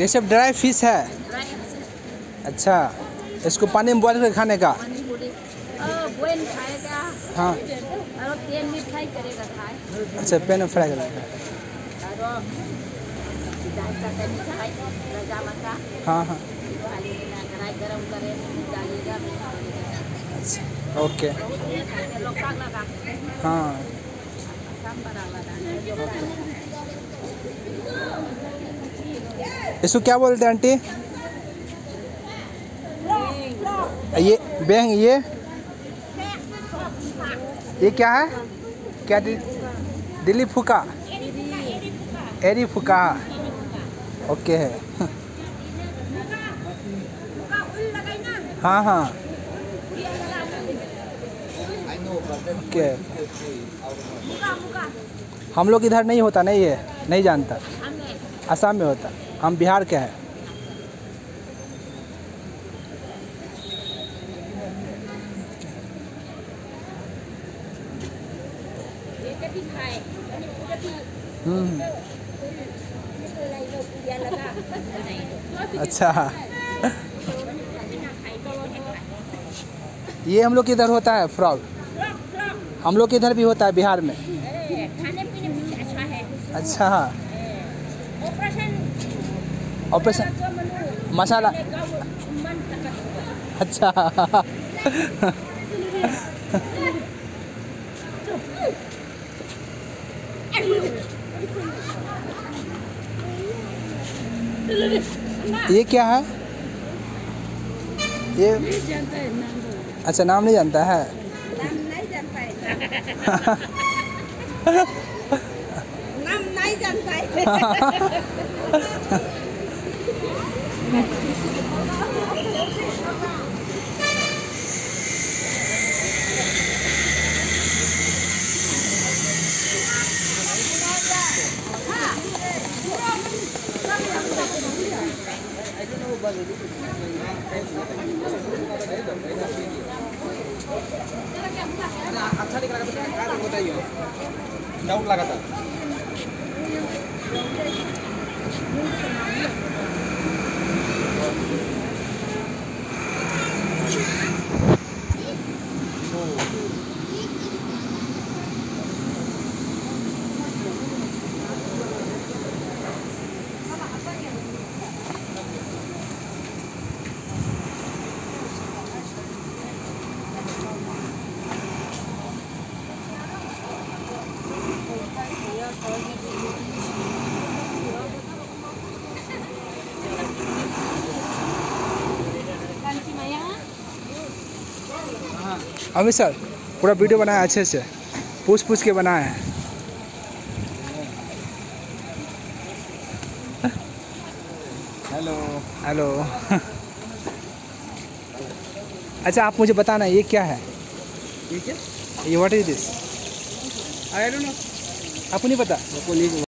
ये सब dry fish है। अच्छा इसको पानी में बॉईल करके खाने का हाँ। अच्छा पेन में फ्राई करेगा। हाँ हाँ। करे अच्छा ओके लगा हाँ सांबर लगा इसको क्या बोलते हैं आंटी? ये बैंग ये? ये क्या है? क्या दि, दिल्ली फुका? एरी फुका। ओके। है हाँ। हाँ ओके। हम लोग इधर नहीं होता नहीं ये? नहीं जानता। असम में होता। हम बिहार के हैं। हम्म। अच्छा। ये हम लोग के इधर होता है फ्रॉग। हम लोग के इधर भी होता है बिहार में। खाने पीने अच्छा है। अच्छा। ऑपरेशन मसाला। अच्छा। ये क्या है? ये अच्छा नाम नहीं जानता है। नाम नहीं जानता है। नाम नहीं जानता है अच्छा बताइए डाउट लगा था Gracias. अमित सर पूरा वीडियो बनाया अच्छे से। पूछ पूछ के बनाए हैं। हेलो। हेलो। अच्छा आप मुझे बताना ये क्या है? ठीक है ये what is this I don't know आपको नहीं पता? आपको नहीं